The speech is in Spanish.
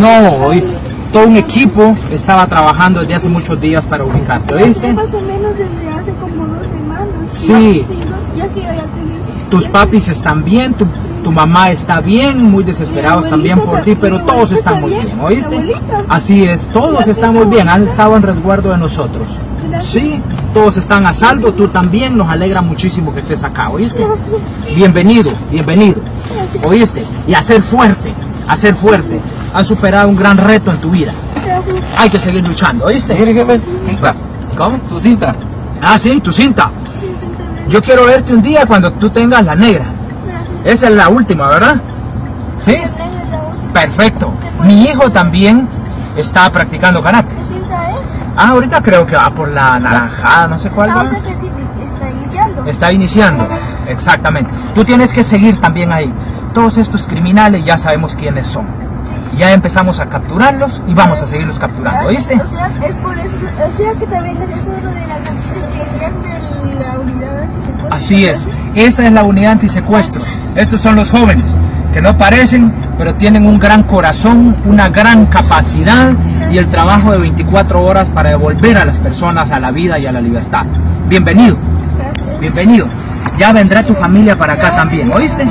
No, hoy todo un equipo estaba trabajando desde hace muchos días para ubicarte, ¿oíste? Más o menos desde hace como dos semanas. Sí. Tus papis están bien, tu, tu mamá está bien, muy desesperados también por ti, pero todos están muy bien, ¿oíste? Así es, todos estamos tengo bien, han estado en resguardo de nosotros. Sí, todos están a salvo, tú también, nos alegra muchísimo que estés acá, ¿oíste? Bienvenido, bienvenido. ¿Oíste? Y a ser fuerte, a ser fuerte. Has superado un gran reto en tu vida. Hay que seguir luchando, ¿oíste? Cinta. ¿Cómo? Su cinta. Ah, sí, tu cinta. Yo quiero verte un día cuando tú tengas la negra. Esa es la última, ¿verdad? ¿Sí? Perfecto. Mi hijo también está practicando karate. ¿Qué cinta es? Ah, ahorita creo que va por la naranjada, no sé cuál Ah, o sea que sí está iniciando. Está iniciando. Exactamente. Tú tienes que seguir también ahí. Todos estos criminales ya sabemos quiénes son. Ya empezamos a capturarlos y vamos a seguirlos capturando, ¿oíste? O sea, es por eso, o sea que también es eso de las noticias que decían de la unidad antisecuestro. Así es. Esta es la unidad antisecuestros. Estos son los jóvenes que no parecen, pero tienen un gran corazón, una gran capacidad y el trabajo de 24 horas para devolver a las personas a la vida y a la libertad. Bienvenido, bienvenido. Ya vendrá tu familia para acá también, ¿oíste?